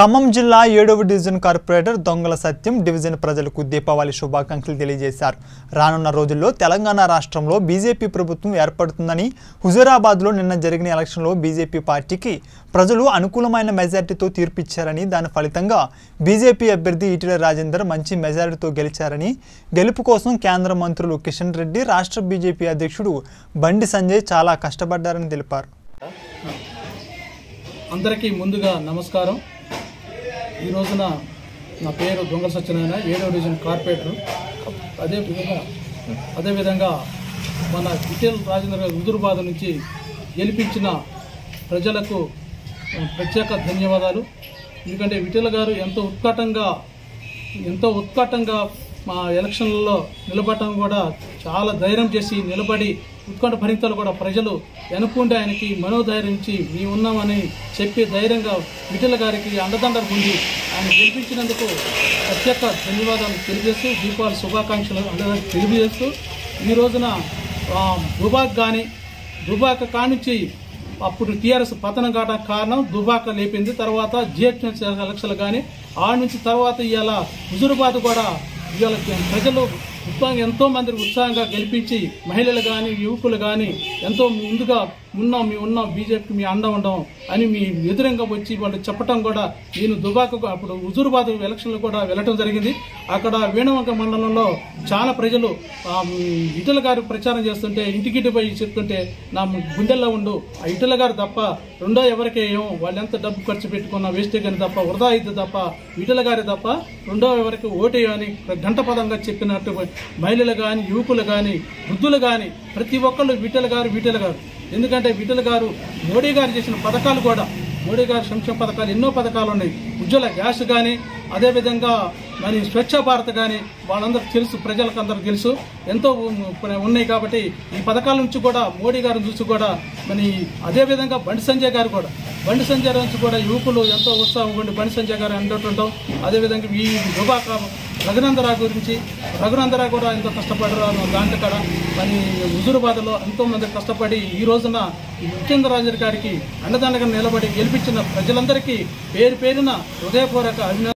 ఖమ్మం జిల్లా ఏడవ division corporator దొంగల సత్యం డివిజన్ ప్రజలకు దీపావళి శుభాకాంక్షలు తెలియజేశారు. రానున్న రోజుల్లో తెలంగాణ రాష్ట్రంలో బీజేపీ ప్రభుత్వం ఏర్పడుతుందని హుజూరాబాద్లో నిన్న జరిగిన ఎలక్షన్లో బీజేపీ పార్టీకి ప్రజలు అనుకూలమైన మెజార్టీతో తీర్పిచ్చారని దాని ఫలితంగా బీజేపీ అభ్యర్థి ఈటెల రాజేందర్ మంచి మెజారిటీతో గెలిచారని గెలుపు కోసం కేంద్ర మంత్రులు కిషన్ రెడ్డి రాష్ట్ర బీజేపీ అధ్యక్షుడు బండి సంజయ్ చాలా కష్టపడ్డారని తెలిపారు. అందరికీ ముందుగా నమస్కారం. ఈ రోజున నా పేరు దొంగ సత్యనారాయణ ఏడో డివిజన్ కార్పొరేటర్. అదే విధంగా అదేవిధంగా మన విఠల్ రాజేంద్ర గారు నుంచి గెలిపించిన ప్రజలకు ప్రత్యేక ధన్యవాదాలు. ఎందుకంటే విఠల్ గారు ఎంతో ఉత్కటంగా ఎంతో ఉత్కటంగా మా ఎలక్షన్లలో నిలబడటం కూడా చాలా ధైర్యం చేసి నిలబడి ఉత్కంఠ భరితలు కూడా ప్రజలు వెనుకుండి ఆయనకి మనోధైర్యం ఇచ్చి మీ ఉన్నామని చెప్పి ధైర్యంగా విఠల గారికి అండదండలు పొంది ఆయన గెలిపించినందుకు ప్రత్యేక ధన్యవాదాలు తెలియజేస్తూ దీపావళి శుభాకాంక్షలు అందరికీ తెలియజేస్తూ ఈ రోజున దుబాక్ కానీ దుబాక కానుంచి అప్పుడు టీఆర్ఎస్ పతనం కావడానికి కారణం దుబాక లేపింది. తర్వాత జిహెచ్ఎంసీ ఎలక్షన్లు కానీ ఆ నుంచి తర్వాత ఇవాళ హుజురాబాద్ కూడా ఇవాళ ప్రజలు ఉత్సాహంగా ఎంతో మందిని ఉత్సాహంగా గెలిపించి మహిళలు కానీ యువకులు కానీ ఎంతో ముందుగా ఉన్నాం మీ ఉన్నాం బీజేపీకి మీ అండ ఉండం అని మీ ఎదురంగా వచ్చి వాళ్ళు చెప్పటం కూడా నేను దుబాకకు అప్పుడు హుజూర్బాద్ ఎలక్షన్లు కూడా వెళ్ళటం జరిగింది. అక్కడ వేణువంక మండలంలో చాలా ప్రజలు ఇటల గారు ప్రచారం చేస్తుంటే ఇంటికిటి పోయి చెప్తుంటే నా గుండెల్లో ఉండు. ఆ ఇటల గారు తప్ప రెండో ఎవరికే ఏం వాళ్ళు ఎంత డబ్బు ఖర్చు పెట్టుకున్నా వేస్ట్ కానీ తప్ప వృధా అయితే తప్ప ఇటల గారి తప్ప రెండో ఎవరికి ఓటేయో అని గంట పదంగా చెప్పినట్టు మహిళలు కానీ యువకులు కానీ వృద్ధులు కానీ ప్రతి ఒక్కళ్ళు విఠల గారు విఠల గారు. ఎందుకంటే విఠల గారు మోడీ గారు చేసిన పథకాలు కూడా మోడీ గారు సంక్షేమ పథకాలు ఎన్నో పథకాలు ఉన్నాయి. ఉజ్వల గ్యాస్ కానీ అదేవిధంగా మరి స్వచ్ఛ భారత్ కానీ వాళ్ళందరికీ తెలుసు ప్రజలకు అందరికి తెలుసు. ఎంతో ఉన్నాయి కాబట్టి ఈ పథకాల నుంచి కూడా మోడీ గారిని చూసి కూడా మరి అదేవిధంగా బండి సంజయ్ గారు కూడా బండి సంజయ్ నుంచి కూడా యువకులు ఎంతో ఉత్సాహం ఉండి బండి సంజయ్ గారు అంటుంటాం అదేవిధంగా ఈ యువక రఘునందరా గురించి రఘునందరా కూడా ఎంతో కష్టపడ్డారు దాంట్లో కూడా మరి హుజూరుబాద్లో ఎంతోమంది కష్టపడి ఈ రోజున వికేంద్రరాజు గారికి అండదండగా నిలబడి గెలిపించిన ప్రజలందరికీ పేరు పేరున హృదయపూర్వక అభినందన